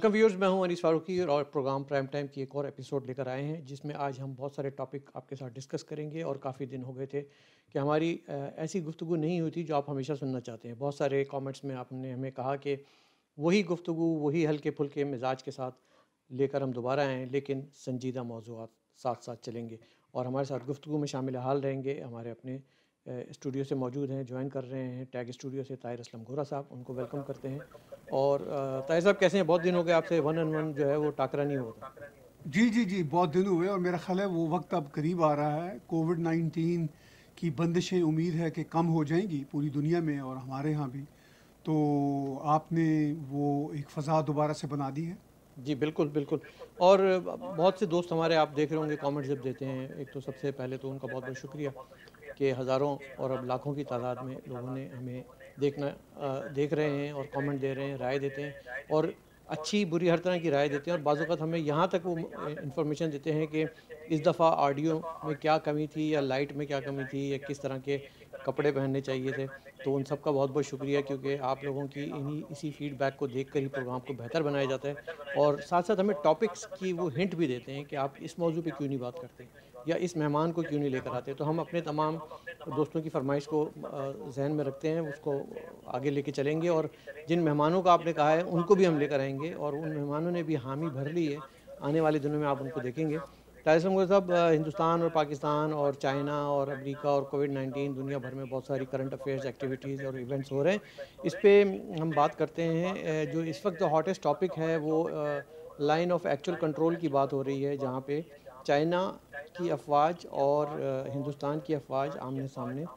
Welcome viewers मैं हूँ अनीस फारूकी और प्रोग्राम प्राइम टाइम की एक और एपिसोड लेकर आए हैं, जिसमें आज हम बहुत सारे टॉपिक आपके साथ डिस्कस करेंगे और काफ़ी दिन हो गए थे कि हमारी ऐसी गुफ्तु नहीं हुई थी जो आप हमेशा सुनना चाहते हैं। बहुत सारे कमेंट्स में आपने हमें कहा कि वही गुफ्तु वही हल्के फुल्के मिजाज के साथ लेकर हम दोबारा आएँ लेकिन संजीदा मौजूद साथ साथ चलेंगे और हमारे साथ गुफ्तु में शामिल हाल रहेंगे हमारे अपने स्टूडियो से मौजूद हैं ज्वाइन कर रहे हैं टैग स्टूडियो से ताहिर असलम गोरा साहब उनको वेलकम करते हैं। और ताहिर साहब कैसे हैं? बहुत दिन हो गए आपसे वन एन वन जो है वो टाकरा नहीं होता जी जी जी बहुत दिन हुए और मेरा ख्याल है वो वक्त अब करीब आ रहा है। कोविड नाइन्टीन की बंदिशें उम्मीद है कि कम हो जाएँगी पूरी दुनिया में और हमारे यहाँ भी। तो आपने वो एक फ़ज़ा दोबारा से बना दी है। जी बिल्कुल बिल्कुल। और बहुत से दोस्त हमारे आप देख रहे होंगे कमेंट जब देते हैं एक तो सबसे पहले तो उनका बहुत बहुत शुक्रिया। कि हज़ारों और अब लाखों की तादाद में लोगों ने हमें देखना देख रहे हैं और कमेंट दे रहे हैं, राय देते हैं और अच्छी बुरी हर तरह की राय देते हैं और बाज़ अवत हमें यहाँ तक वो इन्फॉर्मेशन देते हैं कि इस दफ़ा ऑडियो में क्या कमी थी या लाइट में क्या कमी थी या किस तरह के कपड़े पहनने चाहिए थे। तो उन सब का बहुत बहुत शुक्रिया क्योंकि आप लोगों की इन्हीं, इसी फीडबैक को देख कर ही प्रोग्राम को बेहतर बनाया जाता है। और साथ साथ हमें टॉपिक्स की वो हिंट भी देते हैं कि आप इस मौजू पर क्यों नहीं बात करते? या इस मेहमान को क्यों नहीं लेकर आते? तो हम अपने तमाम दोस्तों की फरमाइश को जहन में रखते हैं, उसको आगे लेके चलेंगे और जिन मेहमानों का आपने कहा है, उनको भी हम लेकर आएँगे और उन मेहमानों ने भी हामी भर ली है। आने वाले दिनों में आप उनको देखेंगे। तारिस साहब हिंदुस्तान और पाकिस्तान और चाइना और अमेरिका और कोविड 19 दुनिया भर में बहुत सारी करंट अफेयर्स, एक्टिविटीज़ और इवेंट्स हो रहे हैं। इस पर हम बात करते हैं जो इस वक्त जो हॉटेस्ट टॉपिक है वो लाइन ऑफ़ एक्चुअल कंट्रोल की बात हो रही है, जहाँ पे चाइना की अफवाज और हिंदुस्तान की अफवाज आमने सामने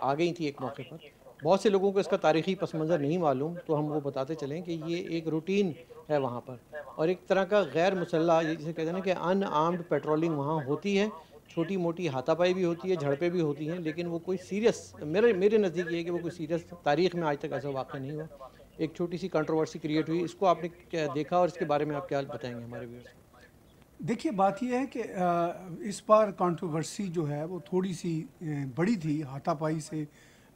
आ गई थी एक मौके पर। बहुत से लोगों को इसका तारीखी पस मंज़र नहीं मालूम तो हम वो बताते चलें कि ये एक रूटीन है वहाँ पर। और एक तरह का गैर मुसल्ला जिसे कहते हैं कि अन आर्म्ड पेट्रोलिंग वहाँ होती है। छोटी मोटी हाथापाई भी होती है, झड़पें भी होती हैं, लेकिन वो कोई सीरियस, मेरे मेरे नज़दीक ये है कि वो कोई सीरियस तारीख में आज तक ऐसा वाक़ नहीं हुआ। एक छोटी सी कंट्रोवर्सी क्रिएट हुई, इसको आपने देखा और इसके बारे में आप क्या बताएँगे हमारे व्यूअर्स? देखिए बात यह है कि इस बार कंट्रोवर्सी जो है वो थोड़ी सी बड़ी थी हाथापाई से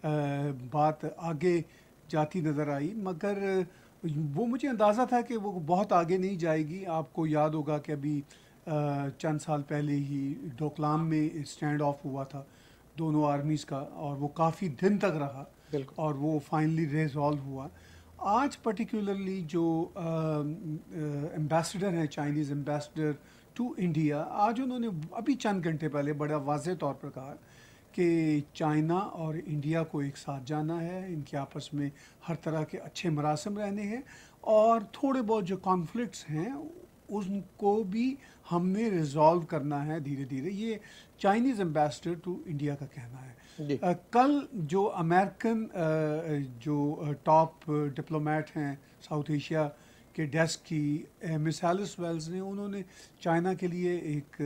बात आगे जाती नज़र आई। मगर वो मुझे अंदाज़ा था कि वो बहुत आगे नहीं जाएगी। आपको याद होगा कि अभी चंद साल पहले ही डोकलाम में स्टैंड ऑफ़ हुआ था दोनों आर्मीज़ का और वो काफ़ी दिन तक रहा और वो फाइनली रिजॉल्व हुआ। आज पर्टिकुलरली जो एम्बेसडर हैं चाइनीज़ एम्बेसडर टू इंडिया आज उन्होंने अभी चंद घंटे पहले बड़ा वाज तौर पर कहा कि चाइना और इंडिया को एक साथ जाना है। इनके आपस में हर तरह के अच्छे मरासम रहने हैं और थोड़े बहुत जो कॉन्फ्लिक्ट्स हैं उनको भी हमने रिजॉल्व करना है धीरे धीरे ये चाइनीज़ एम्बेसडर टू इंडिया का कहना है। अ, कल जो अमेरिकन जो टॉप डिप्लोमेट हैं साउथ एशिया के डेस्क की अ, वेल्स ने उन्होंने चाइना के लिए एक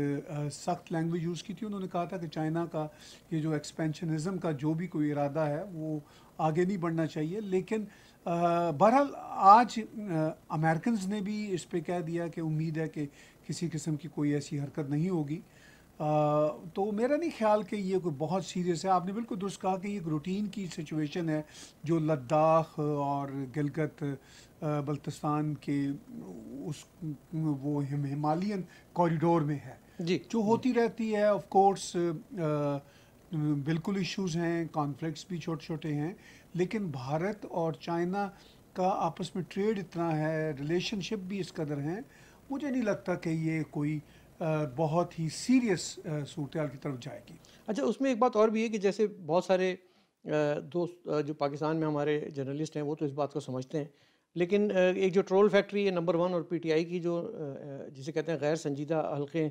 सख्त लैंग्वेज यूज़ की थी। उन्होंने कहा था कि चाइना का ये जो एक्सपेंशनिज़म का जो भी कोई इरादा है वो आगे नहीं बढ़ना चाहिए। लेकिन बहरहाल आज अमेरिकन ने भी इस पर कह दिया कि उम्मीद है कि किसी किस्म की कोई ऐसी हरकत नहीं होगी। तो मेरा नहीं ख्याल कि ये कोई बहुत सीरियस है। आपने बिल्कुल दुरुस्त कहा कि ये एक रूटीन की सिचुएशन है जो लद्दाख और गिलगत बल्तिस्तान के उस वो हिम- हिमालयन कॉरिडोर में है जी। जो होती जी. रहती है। ऑफ़ कोर्स बिल्कुल इश्यूज़ हैं कॉन्फ्लिक्ट्स भी छोटे छोटे हैं लेकिन भारत और चाइना का आपस में ट्रेड इतना है रिलेशनशिप भी इस कदर हैं। मुझे नहीं लगता कि ये कोई बहुत ही सीरियस सूरत की तरफ़ जाएगी। अच्छा उसमें एक बात और भी है कि जैसे बहुत सारे दोस्त जो पाकिस्तान में हमारे जर्नलिस्ट हैं, वो तो इस बात को समझते हैं। लेकिन एक जो ट्रोल फैक्ट्री है, नंबर वन और पीटीआई की जो जिसे कहते हैं गैर संजीदा हल्के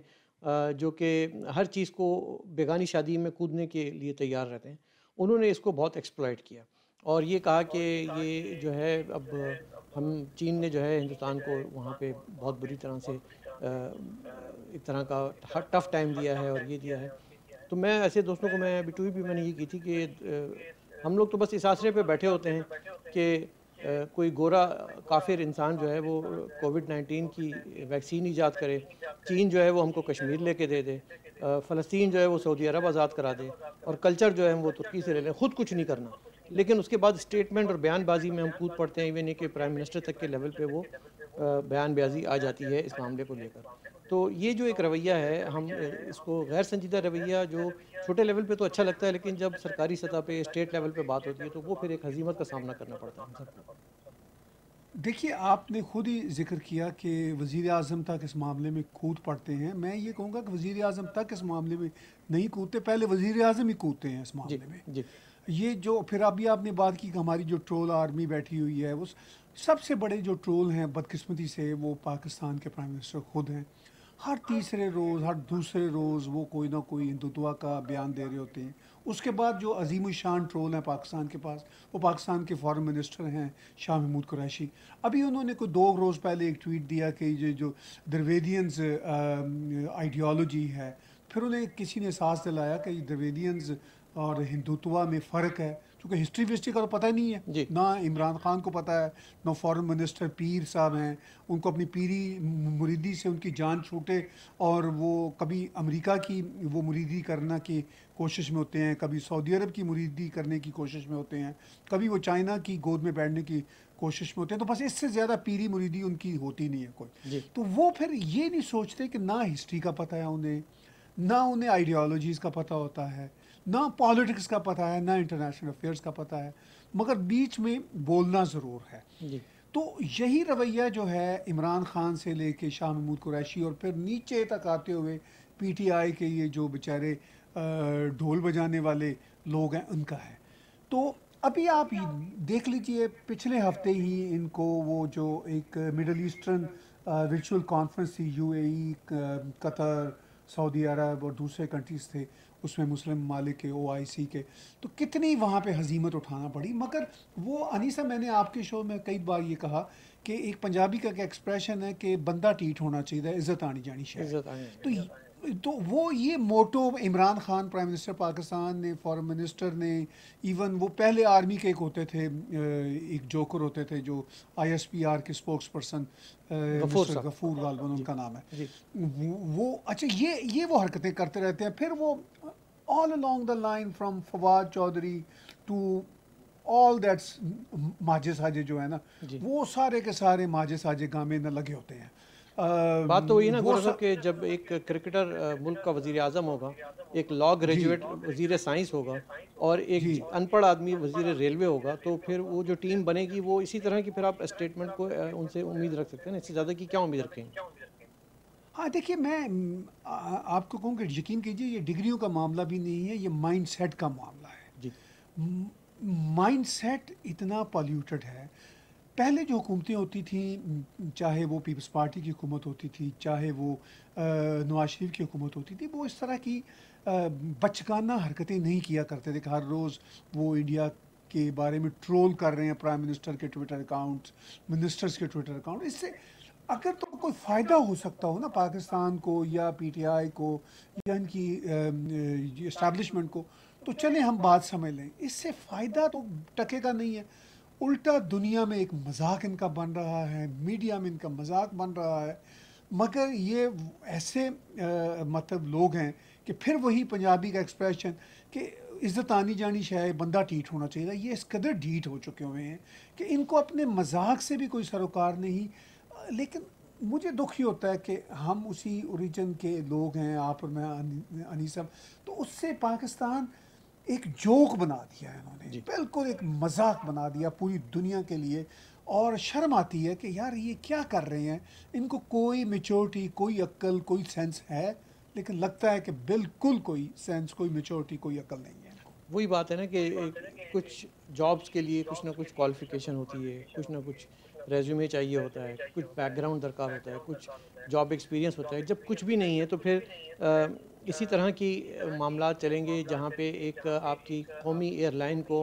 जो कि हर चीज़ को बेगानी शादी में कूदने के लिए तैयार रहते हैं, उन्होंने इसको बहुत एक्सप्लॉइट किया। और ये कहा कि ये जो है, अब हम चीन ने जो है हिंदुस्तान को वहाँ पे बहुत बुरी तरह से एक तरह का टफ़ टाइम दिया है और ये दिया है। तो मैं ऐसे दोस्तों को मैं अभी ट्वीट भी मैंने ये की थी कि हम लोग तो बस इस आसरे पे बैठे होते हैं कि कोई गोरा काफिर इंसान जो है वो कोविड नाइन्टीन की वैक्सीन ईजाद करे, चीन जो है वो हमको कश्मीर लेके दे दे फ़लस्तीन जो है वो सऊदी अरब आज़ाद करा दे और कल्चर जो है वो तुर्की से ले लें, ख़ुद कुछ नहीं करना। लेकिन उसके बाद स्टेटमेंट और बयानबाजी में हम कूद पड़ते हैं इवन कि प्राइम मिनिस्टर तक के लेवल पे वो बयानबाजी आ जाती है इस मामले को लेकर। तो ये जो एक रवैया है हम इसको गैर संजीदा रवैया जो छोटे लेवल पे तो अच्छा लगता है लेकिन जब सरकारी सतह पे स्टेट लेवल पे बात होती है तो वो फिर एक हजीमत का सामना करना पड़ता है सबको। देखिए आपने खुद ही ज़िक्र किया कि वज़ी अजम तक इस मामले में कूद पड़ते हैं। मैं ये कहूँगा कि वज़ी अजम तक इस मामले में नहीं कूदते पहले वज़ी अजम ही कूदते हैं इस मामले में। जी। ये जो, फिर अभी आपने बात की कि हमारी जो ट्रोल आर्मी बैठी हुई है, वो सबसे बड़े जो ट्रोल हैं बदकिस्मती से, वो पाकिस्तान के प्राइम मिनिस्टर खुद हैं। हर तीसरे रोज़, हर दूसरे रोज़ वो कोई ना कोई हिंदुत्वा का बयान दे रहे होते हैं। उसके बाद जो अजीम शान ट्रोल हैं पाकिस्तान के पास, वो पाकिस्तान के फॉरेन मिनिस्टर हैं शाह महमूद कुरैशी। अभी उन्होंने कोई दो रोज़ पहले एक ट्वीट दिया कि ये जो द्रवेदियंस आइडियोलॉजी है, फिर उन्हें किसी ने एहसास दिलाया कि द्रवेदियंस और हिंदुत्वा में फ़र्क है क्योंकि हिस्ट्री विस्ट्री का तो पता ही नहीं है। ना इमरान खान को पता है ना फॉरेन मिनिस्टर पीर साहब हैं उनको अपनी पीरी मुरीदी से उनकी जान छूटे और वो कभी अमेरिका की वो मुरीदी करना की कोशिश में होते हैं कभी सऊदी अरब की मुरीदी करने की कोशिश में होते हैं कभी वो चाइना की गोद में बैठने की कोशिश में होते हैं तो बस इससे ज़्यादा पीरी मुरीदी उनकी होती नहीं है कोई। तो वो फिर ये नहीं सोचते कि ना हिस्ट्री का पता है उन्हें ना उन्हें आइडियोलॉजीज़ का पता होता है ना पॉलिटिक्स का पता है ना इंटरनेशनल अफेयर्स का पता है मगर बीच में बोलना ज़रूर है। तो यही रवैया जो है इमरान खान से लेके शाह महमूद कुरैशी और फिर नीचे तक आते हुए पीटीआई के ये जो बेचारे ढोल बजाने वाले लोग हैं उनका है। तो अभी आप देख लीजिए पिछले हफ़्ते ही इनको वो जो एक मिडल ईस्टर्न वर्चुअल कॉन्फ्रेंस थी यूएई कतर सऊदी अरब और दूसरे कंट्रीज़ थे उसमें मुस्लिम मालिक के ओ आई सी के तो कितनी वहाँ पे हजीमत उठाना पड़ी? मगर वो अनिसा मैंने आपके शो में कई बार ये कहा कि एक पंजाबी का एक एक्सप्रेशन है कि बंदा टीट होना चाहिए इज़्ज़त आनी जानी चाहिए तो तो वो ये motto Imran Khan prime minister Pakistan ने फॉरेन मिनिस्टर ने इवन वो पहले आर्मी के एक होते थे एक जोकर होते थे जो आईएसपीआर के स्पोक्स पर्सन गफूर गालबन उनका नाम है। वो, अच्छा ये ये वो हरकतें करते रहते हैं। फिर वो all along the line from Fawad Chaudhry to all that's माजे साजे जो है ना वो सारे के सारे माजे साजे गामे न लगे होते हैं। बात तो वही ना गौरव साहब कि जब एक क्रिकेटर मुल्क का वज़ीर आज़म होगा एक लॉ ग्रेजुएट वज़ीर साइंस होगा और एक अनपढ़ आदमी वज़ीर रेलवे होगा तो फिर वो जो टीम बनेगी वो इसी तरह की फिर आप स्टेटमेंट को उनसे उम्मीद रख सकते हैं इससे ज़्यादा की क्या उम्मीद रखेंगे? हाँ देखिए मैं आपको कहूँ कि यकीन कीजिए ये डिग्रियों का मामला भी नहीं है ये माइंड सेट का मामला है। जी। माइंड सेट इतना पॉल्यूटेड है पहले जो हुकूमतें होती थी, चाहे वो पीपल्स पार्टी की हुकूमत होती थी, चाहे वो नवाज़ शरीफ की हुकूमत होती थी, वो इस तरह की बचकाना हरकतें नहीं किया करते थे कि हर रोज़ वो इंडिया के बारे में ट्रोल कर रहे हैं, प्राइम मिनिस्टर के ट्विटर अकाउंट्स, मिनिस्टर्स के ट्विटर अकाउंट इससे अगर तो कोई फ़ायदा हो सकता हो ना पाकिस्तान को या पीटीआई को या इनकी इस्टेब्लिशमेंट को तो चले हम बात समझ लें। इससे फ़ायदा तो टकेगा नहीं है। उल्टा दुनिया में एक मज़ाक इनका बन रहा है मीडिया में इनका मज़ाक बन रहा है। मगर ये ऐसे आ, मतलब लोग हैं कि फिर वही पंजाबी का एक्सप्रेशन कि इज़्ज़त आनी जानी शायद बंदा ढीठ होना चाहिए ये इस कदर ढीठ हो चुके हुए हैं कि इनको अपने मज़ाक से भी कोई सरोकार नहीं। लेकिन मुझे दुख ही होता है कि हम उसी ओरिजिन के लोग हैं आप और मैं अनीसम तो उससे पाकिस्तान एक जोक बना दिया है इन्होंने। बिल्कुल एक मज़ाक बना दिया पूरी दुनिया के लिए। और शर्म आती है कि यार ये क्या कर रहे हैं? इनको कोई मेचोरिटी कोई अक्ल कोई सेंस है लेकिन लगता है कि बिल्कुल कोई सेंस कोई मेचोरिटी कोई अक्ल नहीं है वही बात है ना कि कुछ जॉब्स के लिए कुछ ना कुछ क्वालिफिकेशन होती है कुछ ना कुछ रेज्यूमे चाहिए होता है कुछ बैकग्राउंड दरकार होता है कुछ जॉब एक्सपीरियंस होता है। जब कुछ भी नहीं है तो फिर आ, इसी तरह की मामला चलेंगे जहाँ पे एक आपकी कौमी एयरलाइन को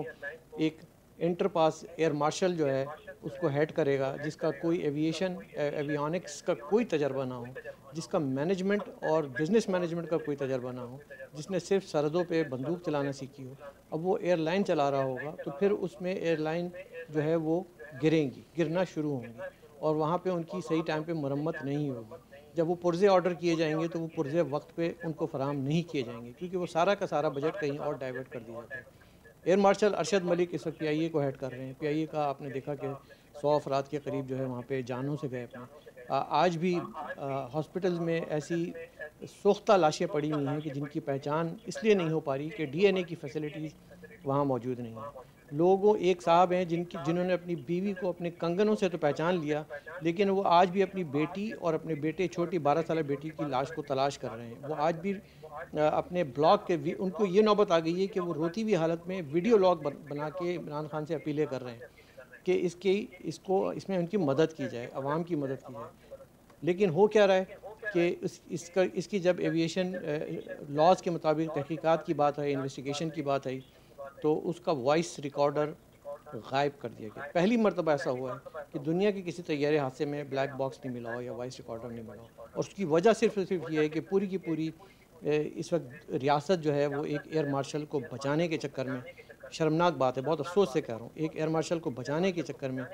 एक इंटर पास एयर मार्शल जो है, उसको हेड करेगा, जिसका कोई एविएशन एवियोनिक्स का कोई तजर्बा ना हो, जिसका मैनेजमेंट और बिज़नेस मैनेजमेंट का कोई तजर्बा ना हो, जिसने सिर्फ़ सरहदों पे बंदूक चलाना सीखी हो। अब वो एयरलाइन चला रहा होगा तो फिर उसमें एयरलाइन जो है वो गिरेंगी, गिरना शुरू होंगी और वहाँ पे उनकी सही टाइम पे मरम्मत नहीं होगी। जब वो पुर्जे ऑर्डर किए जाएँगे तो वो पुर्जे वक्त पे उनको फराम नहीं किए जाएँगे क्योंकि वो सारा का सारा बजट कहीं और डाइवर्ट कर दिया जाता है। एयर मार्शल अरशद मलिक इस वक्त पी को हेड कर रहे हैं। पी का आपने देखा कि सौ अफराद के करीब जो है वहाँ पर जानों से गए अपने। आज भी हॉस्पिटल में ऐसी सोख्ता लाशें पड़ी हुई हैं कि जिनकी पहचान इसलिए नहीं हो पा रही कि डीएनए की फैसिलिटीज़ वहाँ मौजूद नहीं है। लोगों, एक साहब हैं जिनकी, जिन्होंने अपनी बीवी को अपने कंगनों से तो पहचान लिया, लेकिन वो आज भी अपनी बेटी और अपने बेटे, छोटी बारह साल बेटी की लाश को तलाश कर रहे हैं। वो आज भी अपने ब्लॉग के उनको ये नौबत आ गई है कि वो रोती हुई हालत में वीडियो लॉग बना के इमरान खान से अपीलें कर रहे हैं कि इसके, इसको, इसमें उनकी मदद की जाए आवाम की मदद की जाए। लेकिन हो क्या रहा है कि इस, इसका, इसकी जब एविएशन लॉज के मुताबिक तहकीक़ात की बात आई इन्वेस्टिगेशन की बात आई तो उसका वॉइस रिकॉर्डर गायब कर दिया गया। पहली मरतबा ऐसा हुआ है कि दुनिया के किसी तैयारे हादसे में ब्लैक बॉक्स नहीं मिला हो या वॉइस रिकॉर्डर नहीं मिला हो। और उसकी वजह सिर्फ़ सिर्फ़ ये है कि पूरी की पूरी इस वक्त रियासत जो है वो एक एयर मार्शल को बचाने के चक्कर में, शर्मनाक बात है, बहुत अफसोस से कह रहा हूँ, एक एयर मार्शल को बचाने के चक्कर में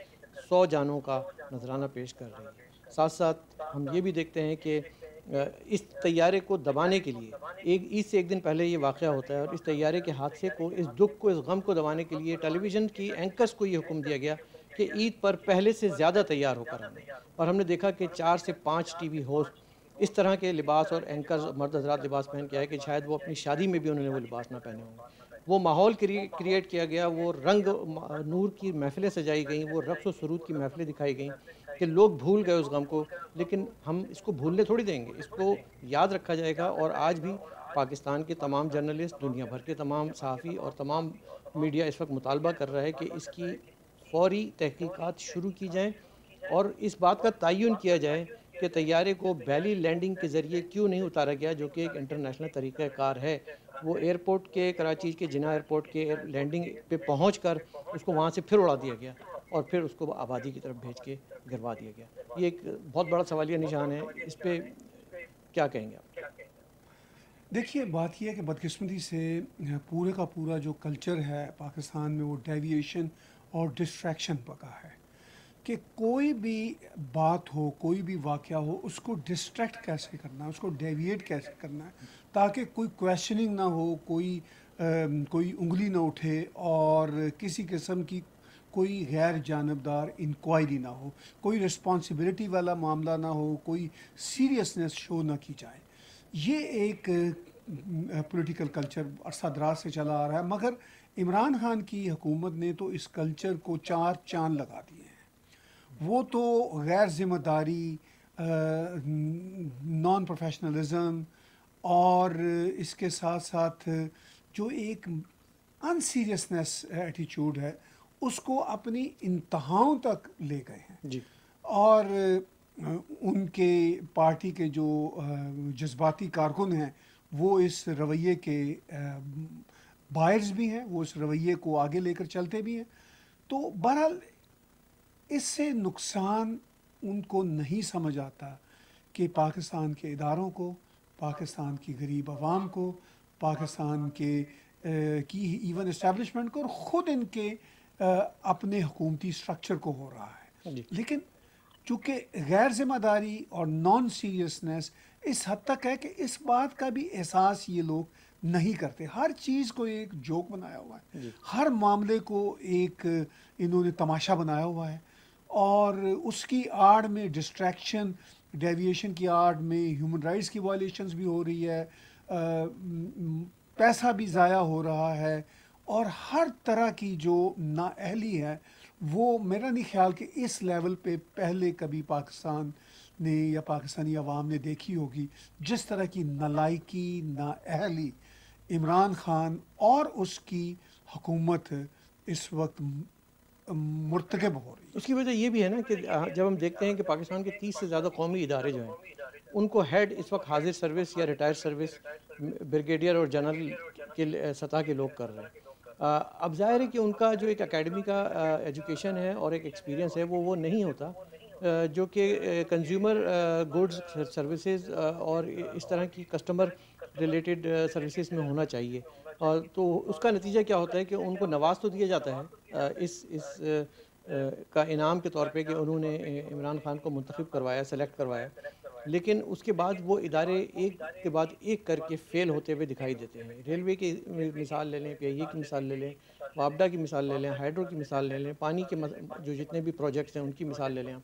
सौ जानों का नजराना पेश कर रही है। साथ साथ हम ये भी देखते हैं कि इस तैयारे को दबाने के लिए, एक ईद से एक दिन पहले ये वाक़ होता है और इस तैयारे के हादसे को, इस दुख को, इस गम को दबाने के लिए टेलीविज़न की एंकर्स को ये हुक्म दिया गया कि ईद पर पहले से ज़्यादा तैयार होकर आने। और हमने देखा कि चार से पाँच टी वी होस्ट इस तरह के लिबास और एंकर्स, मर्द हजरात लिबास पहन के आए कि शायद वो अपनी शादी में भी उन्होंने वो लिबास ना पहने होंगे वो माहौल क्रिएट किया गया, वो रंग नूर की महफिलें सजाई गई, वो रक्स व सरूद की महफिलें दिखाई गई कि लोग भूल गए उस गम को, लेकिन हम इसको भूलने थोड़ी देंगे। इसको याद रखा जाएगा और आज भी पाकिस्तान के तमाम जर्नलिस्ट, दुनिया भर के तमाम सहाफ़ी और तमाम मीडिया इस वक्त मुतालबा कर रहा है कि इसकी फौरी तहकीक़ात शुरू की जाएँ और इस बात का तयन किया जाए कि तैयारे को बैली लैंडिंग के ज़रिए क्यों नहीं उतारा गया, जो कि एक इंटरनेशनल तरीक़ाकार है? वो एयरपोर्ट के, कराची के, जिना एयरपोर्ट के लैंडिंग पे पहुँच कर उसको वहाँ से फिर उड़ा दिया गया और फिर उसको आबादी की तरफ़ भेज के गिरवा दिया गया। ये एक बहुत बड़ा सवालिया निशान है। इस पर क्या कहेंगे आप? देखिए, बात यह है कि बदकिस्मती से पूरे का पूरा जो कल्चर है पाकिस्तान में वो डेविएशन और डिस्ट्रैक्शन पका है। कि कोई भी बात हो कोई भी वाक़ हो उसको डिस्ट्रैक्ट कैसे करना है उसको डेविएट कैसे करना है ताकि कोई क्वेश्चनिंग ना हो कोई आ, कोई उंगली ना उठे और किसी किस्म की कोई गैर जानबदार इंक्वायरी ना हो कोई रिस्पॉन्सिबिलिटी वाला मामला ना हो कोई सीरियसनेस शो ना की जाए। ये एक पॉलिटिकल कल्चर अरसा दराज से चला आ रहा है मगर इमरान खान की हुकूमत ने तो इस कल्चर को चार चाँद लगा दिए। वो तो गैर ज़िम्मेदारी नॉन प्रोफेशनलिज्म और इसके साथ साथ जो एक अनसीरियसनेस एटीट्यूड है उसको अपनी इंतहाओं तक ले गए हैं। जी। और उनके पार्टी के जो जज्बाती कारकुन हैं वो इस रवैये के बायर्स भी हैं वो इस रवैये को आगे लेकर चलते भी हैं। तो बहरहाल इससे नुकसान उनको नहीं समझ आता कि पाकिस्तान के इदारों को पाकिस्तान की गरीब आवाम को पाकिस्तान के की इवन इस्टेब्लिशमेंट को और ख़ुद इनके अपने हुकूमती स्ट्रक्चर को हो रहा है। लेकिन चूँकि गैर ज़िम्मेदारी और नॉन सीरियसनेस इस हद तक है कि इस बात का भी एहसास ये लोग नहीं करते। हर चीज़ को एक जोक बनाया हुआ है। हर मामले को एक इन्होंने तमाशा बनाया हुआ है। और उसकी आड़ में डिस्ट्रैक्शन डेविएशन की आड़ में ह्यूमन राइट्स की वायलेशंस भी हो रही है पैसा भी ज़ाया हो रहा है और हर तरह की जो नाअहली है, वो मेरा नहीं ख्याल कि इस लेवल पे पहले कभी पाकिस्तान ने या पाकिस्तानी अवाम ने देखी होगी। जिस तरह की नलायकी, नाअहली इमरान खान और उसकी हुकूमत इस वक्त मुरतकब हो रही है। उसकी वजह ये भी है ना कि जब हम देखते हैं कि पाकिस्तान के तीस से ज़्यादा कौमी इदारे जो हैं, उनको हेड इस वक्त हाजिर सर्विस या रिटायर्ड सर्विस ब्रिगेडियर और जनरल के सतह के लोग कर रहे हैं। अब ज़ाहिर है कि उनका जो एक एकेडमी का एजुकेशन है और एक एक्सपीरियंस है, वो वो नहीं होता जो कि कंज्यूमर गुड्स सर्विसेज़ और इस तरह की कस्टमर रिलेटेड सर्विसेज़ में होना चाहिए। तो उसका नतीजा क्या होता है कि उनको नवाज़ तो दिया जाता है इस इस का इनाम के तौर पे कि उन्होंने इमरान खान को मुंतखब करवाया सेलेक्ट करवाया। लेकिन उसके बाद वो इदारे एक के बाद एक करके फ़ेल होते हुए दिखाई देते हैं। रेलवे की मिसाल ले लें पी की मिसाल ले लें, वापडा की मिसाल ले लें हाइड्रो की मिसाल ले लें, पानी के जो जितने भी प्रोजेक्ट्स हैं उनकी मिसाल ले लें।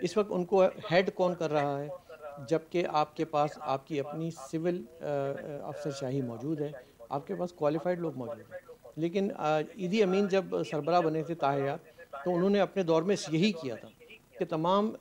इस वक्त उनको हेड कौन कर रहा है? जबकि आपके पास आपकी अपनी सिविल अफसरशाही मौजूद है। आपके पास क्वालिफाइड लोग मौजूद हैं। लेकिन ईदी अमीन जब सरबरा बने थे ताहियात तो उन्होंने अपने दौर में यही किया था कि तमाम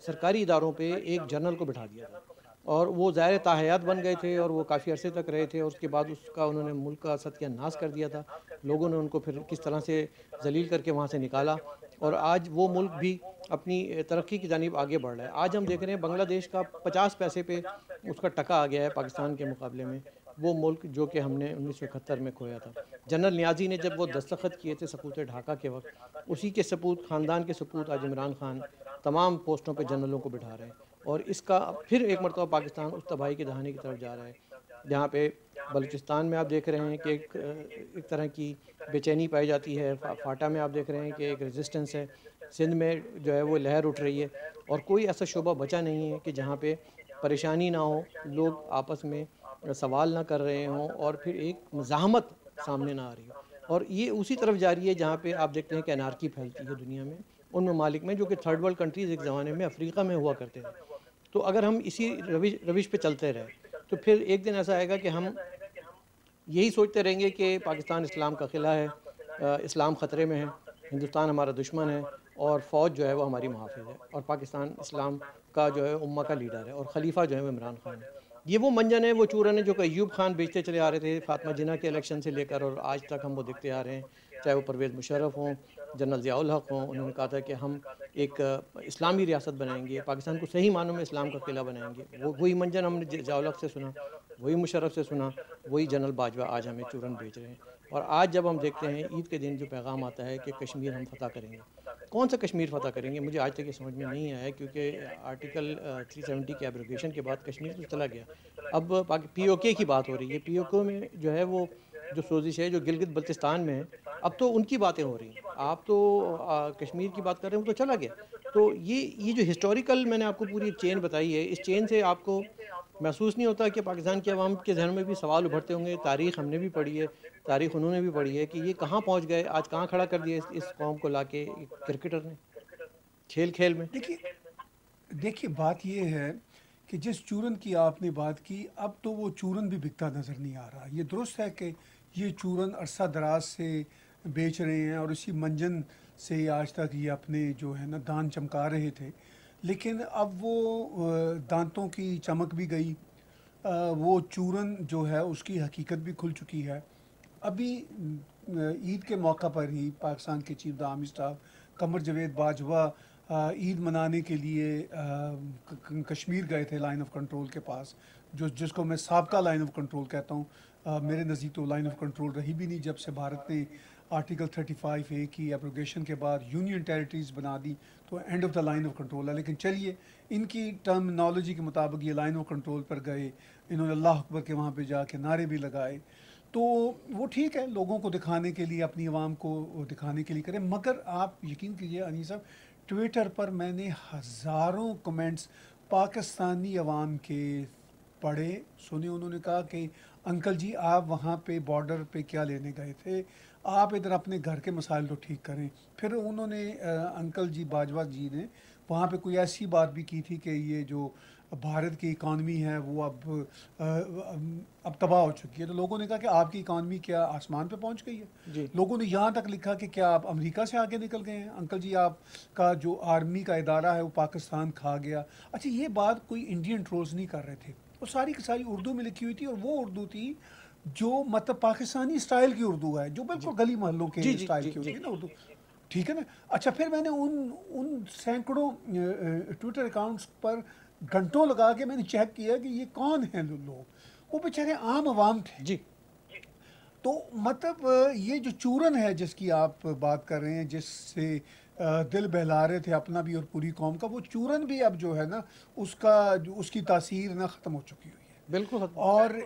सरकारी इदारों पे एक जनरल को बिठा दिया था। और वो ज़ाहिर ताहयात बन गए थे और वो काफ़ी अरसे तक रहे थे और उसके बाद उसका उन्होंने मुल्क का सत्यानाश कर दिया था। लोगों ने उनको फिर किस तरह से जलील करके वहाँ से निकाला और आज वो मुल्क भी अपनी तरक्की की जानब आगे बढ़ रहा है। आज हम देख रहे हैं, बांग्लादेश का पचास पैसे पे उसका टका आ गया है पाकिस्तान के मुकाबले में। वो मुल्क जो कि हमने उन्नीस सौ इकहत्तर में खोया था। जनरल न्याजी ने जब वो दस्तखत किए थे सपूत ढाका के वक्त उसी के सपूत ख़ानदान के सपूत आज इमरान खान तमाम पोस्टों पर जनरलों को बिठा रहे हैं और इसका फिर एक मरतबा पाकिस्तान उस तबाही के दहाने की तरफ़ जा रहा है। जहाँ पे बलूचिस्तान में आप देख रहे हैं कि एक, एक तरह की बेचैनी पाई जाती है। फाटा में आप देख रहे हैं कि एक रेजिस्टेंस है। सिंध में जो है वो लहर उठ रही है और कोई ऐसा शोबा बचा नहीं है कि जहाँ पे परेशानी ना हो लोग आपस में सवाल ना कर रहे हों और फिर एक मजामत सामने ना आ रही हो। और ये उसी तरफ़ जा रही है जहाँ पे आप देखते हैं कि अनारकी फैलती है दुनिया में, उन ममालिक में, जो कि थर्ड वर्ल्ड कंट्रीज़ एक ज़माने में अफ्रीका में हुआ करते थे। तो अगर हम इसी रविश रविश पे चलते रहे तो फिर एक दिन ऐसा आएगा कि हम यही सोचते रहेंगे कि पाकिस्तान इस्लाम का किला है इस्लाम ख़तरे में है, हिंदुस्तान हमारा दुश्मन है और फ़ौज जो है वो हमारी मुहाफ़ है और पाकिस्तान इस्लाम का जो है उम्मा का लीडर है और खलीफा जो है वो इमरान खान है। ये वो मंजन है, वो चूरन है जो अयूब खान बेचते चले आ रहे थे, फातमा जिना के इलेक्शन से लेकर और आज तक हम वो देखते आ रहे हैं। चाहे वो परवेज़ मुशरफ हों, जनरल ज़ियाउल हक हों, उन्होंने कहा था कि हम एक इस्लामी रियासत बनाएँगे, पाकिस्तान को सही मानों में इस्लाम का किला बनाएँगे। वो, वही मंजन हमने ज़ियाउल हक से सुना, वही मुशरफ से सुना, वही जनरल बाजवा आज हमें चूरन बेच रहे हैं। और आज जब हम देखते हैं, ईद के दिन जो पैगाम आता है कि कश्मीर हम फतह करेंगे कौन सा कश्मीर फतह करेंगे? मुझे आज तक ये समझ में नहीं आया क्योंकि आर्टिकल 370 के एब्रोगेशन के बाद कश्मीर तो चला गया। अब पी ओ के की बात हो रही है। पी ओ के में जो है वो जो सोजिश है जो गिलगित बल्तिस्तान में है अब तो उनकी बातें हो रही हैं। आप तो आ, कश्मीर की बात कर रहे हैं तो चला गया। तो ये ये जो हिस्टोरिकल मैंने आपको पूरी चेन बताई है इस चेन से आपको महसूस नहीं होता कि पाकिस्तान के अवाम के जहन में भी सवाल उभरते होंगे तारीख़ हमने भी पढ़ी है। तारीख़ उन्होंने भी पढ़ी है कि ये कहाँ पहुँच गए आज कहाँ खड़ा कर दिया इस, इस कौम को ला के क्रिकेटर ने? खेल खेल में। देखिए देखिए बात ये है कि जिस चूरन की आपने बात की अब तो वो चूरन भी बिकता नज़र नहीं आ रहा। ये दुरुस्त है कि ये चूरन अरसा दराज से बेच रहे हैं और इसी मंजन से आज तक ये अपने जो है ना दान चमका रहे थे। लेकिन अब वो दांतों की चमक भी गई। वो चूरन जो है उसकी हकीकत भी खुल चुकी है। अभी ईद के मौका पर ही पाकिस्तान के chief the army staff Qamar Javed Bajwa Eid मनाने के लिए कश्मीर गए थे लाइन ऑफ़ कंट्रोल के पास, जो, जिसको मैं सबका लाइन ऑफ़ कंट्रोल कहता हूँ। मेरे नज़दीक तो लाइन ऑफ़ कंट्रोल रही भी नहीं, जब से भारत ने आर्टिकल 35 ए की एप्रोगेशन के बाद यूनियन टेरिटरीज बना दी तो end of the line of control है। लेकिन चलिए, इनकी टर्मिनोलॉजी के मुताबिक ये लाइन ऑफ़ कंट्रोल पर गए, इन्होंने अल्लाह अकबर के वहाँ पे जाके नारे भी लगाए। तो वो ठीक है, लोगों को दिखाने के लिए, अपनी आवाम को दिखाने के लिए करें। मगर आप यकीन कीजिए अनी साहब, ट्विटर पर मैंने हज़ारों कमेंट्स पाकिस्तानी अवाम के पढ़े, सुने, उन्होंने कहा कि, अंकल जी, आप वहाँ पे बॉर्डर पे क्या लेने गए थे? आप इधर अपने घर के मसाइल तो ठीक करें। फिर उन्होंने अंकल जी बाजवा जी ने वहाँ पे कोई ऐसी बात भी की थी कि ये जो भारत की इकानमी है वो अब अब तबाह हो चुकी है। तो लोगों ने कहा कि आपकी इकानमी क्या आसमान पे पहुँच गई है? लोगों ने यहाँ तक लिखा कि क्या आप अमेरिका से आगे निकल गए हैं? अंकल जी आपका जो आर्मी का इदारा है वो पाकिस्तान खा गया। अच्छा ये बात कोई इंडियन ट्रोल्स नहीं कर रहे थे। वो सारी की सारी उर्दू में लिखी हुई थी और वो उर्दू थी जो मतलब पाकिस्तानी स्टाइल की उर्दू है जो बिल्कुल गली मोहल्लों के स्टाइल की होती ना उर्दू। ठीक है ना? अच्छा फिर मैंने उन उन सैकड़ों ट्विटर अकाउंट्स पर घंटों लगा के मैंने चेक किया कि ये कौन है लोग? वो बेचारे आम आवाम थे। जी। तो मतलब ये जो चूरन है जिसकी आप बात कर रहे हैं जिससे दिल बहला रहे थे अपना भी और पूरी कौम का वो चूरन भी अब जो है ना उसका जो उसकी तासीर ना ख़त्म हो चुकी हुई है। बिल्कुल और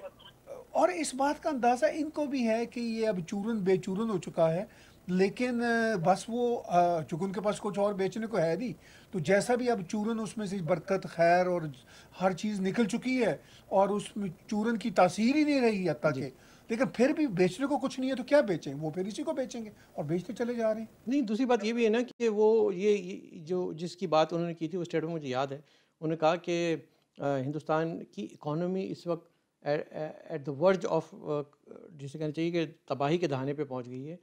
और इस बात का अंदाज़ा इनको भी है कि ये अब चूरन बेचूरन हो चुका है। लेकिन बस वो चूँकि उनके पास कुछ और बेचने को है नहीं तो जैसा भी अब चूरन उसमें से बरकत खैर और हर चीज़ निकल चुकी है और उसमें चूरन की तासीर ही नहीं रही है तक लेकिन फिर भी बेचने को कुछ नहीं है तो क्या बेचें? वो फिर इसी को बेचेंगे और बेचते चले जा रहे हैं। नहीं दूसरी बात ये भी है ना कि वो ये, ये जो जिसकी बात उन्होंने की थी वो स्टेटमेंट मुझे याद है। उन्होंने कहा कि हिंदुस्तान की इकोनॉमी इस वक्त एट द वर्ज ऑफ़ जिसे कहना चाहिए कि तबाही के दहाने पे पहुँच गई है।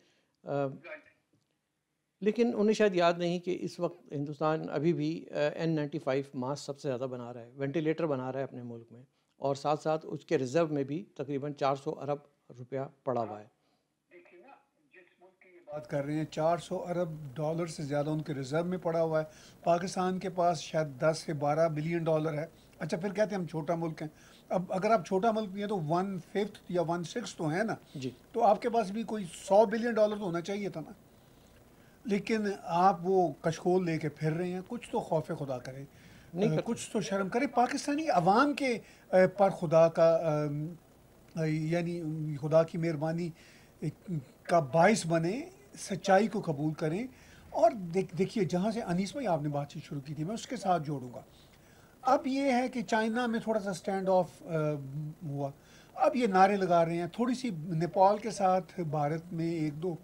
लेकिन उन्हें शायद याद नहीं कि इस वक्त हिंदुस्तान अभी भी एन नाइन्टी फाइव मास्क सबसे ज़्यादा बना रहा है वेंटिलेटर बना रहा है अपने मुल्क में, और साथ साथ उसके रिज़र्व में भी तकरीबन 400 अरब रुपया पड़ा हुआ है। बात कर रहे हैं 400 अरब डॉलर से ज़्यादा उनके रिज़र्व में पड़ा हुआ है। पाकिस्तान के पास शायद 10 से 12 बिलियन डॉलर है। अच्छा फिर कहते हैं हम छोटा मुल्क हैं। अब अगर आप छोटा मुल्क भी हैं तो वन फिफ्थ या वन सिक्स तो है ना। जी। तो आपके पास भी कोई सौ बिलियन डॉलर तो होना चाहिए था ना। लेकिन आप वो कशकोल लेके फिर रहे हैं कुछ तो खौफ खुदा करें। नहीं करते। कुछ तो शर्म करें। पाकिस्तानी अवाम के पर खुदा का यानी खुदा की मेहरबानी का बायस बने सच्चाई को कबूल करें। और देख देखिए जहाँ से अनीस भाई आपने बातचीत शुरू की थी मैं उसके साथ जोड़ूँगा। अब ये है कि चाइना में थोड़ा सा स्टैंड ऑफ़ हुआ। अब ये नारे लगा रहे हैं। थोड़ी सी नेपाल के साथ भारत में एक दो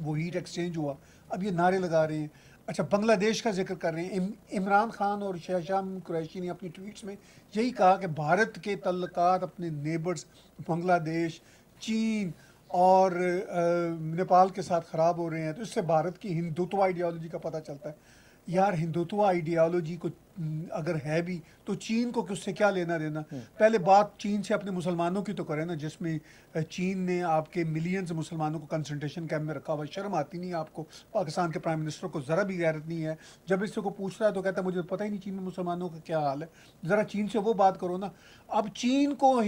वो हीट एक्सचेंज हुआ। अब ये नारे लगा रहे हैं। अच्छा बांग्लादेश का ज़िक्र कर रहे हैं। इमरान खान और शहशाम कुरैशी ने अपनी ट्वीट्स में यही कहा कि भारत के तल्लक अपने नेबर्स बांग्लादेश, चीन और नेपाल के साथ ख़राब हो रहे हैं। तो इससे भारत की हिंदुत्व आइडियोलॉजी का पता चलता है। यार, हिंदुत्व आइडियोलॉजी को अगर है भी तो चीन को उससे क्या लेना देना? पहले बात चीन से अपने मुसलमानों की तो करें ना जिसमें चीन ने आपके मिलियंस मुसलमानों को कंसंट्रेशन कैंप में रखा हुआ। शर्म आती नहीं आपको पाकिस्तान के प्राइम मिनिस्टर को ज़रा भी गैरत नहीं है। जब इससे को पूछ रहा है तो कहता है मुझे पता ही नहीं चीन में मुसलमानों का क्या हाल है। ज़रा चीन से वो बात करो ना। अब चीन को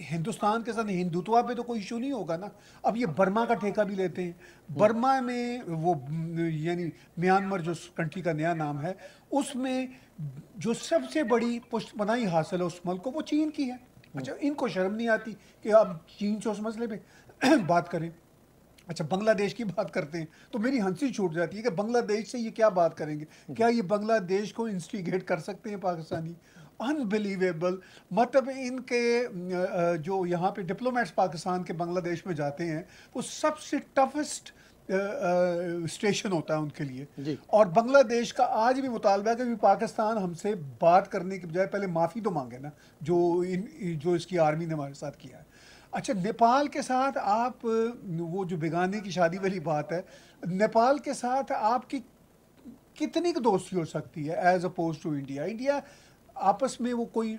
हिंदुस्तान के साथ हिंदुत्व पे तो कोई इशू नहीं होगा ना। अब ये बर्मा का ठेका भी लेते हैं। बर्मा में वो यानी म्यांमार जो कंट्री का नया नाम है उसमें जो सबसे बड़ी पुष्टपनाही हासिल है उस मुल्क को, वो चीन की है। अच्छा इनको शर्म नहीं आती कि आप चीन से उस मसले पे बात करें। अच्छा बांग्लादेश की बात करते हैं तो मेरी हँसी छूट जाती है कि बांग्लादेश से ये क्या बात करेंगे? क्या ये बांग्लादेश को इंस्टिगेट कर सकते हैं पाकिस्तानी? अनबिलीवेबल मतलब इनके जो यहाँ पे डिप्लोमेट्स पाकिस्तान के बांग्लादेश में जाते हैं, वो सबसे टफेस्ट स्टेशन होता है उनके लिए। और बांग्लादेश का आज भी मुतालबा है कि पाकिस्तान हमसे बात करने के बजाय पहले माफ़ी तो मांगे ना जो इन जो इसकी आर्मी ने हमारे साथ किया है। अच्छा नेपाल के साथ आप वो जो बेगाने की शादी वाली बात है नेपाल के साथ आपकी कितनी की दोस्ती हो सकती है as opposed to India India आपस में वो कोई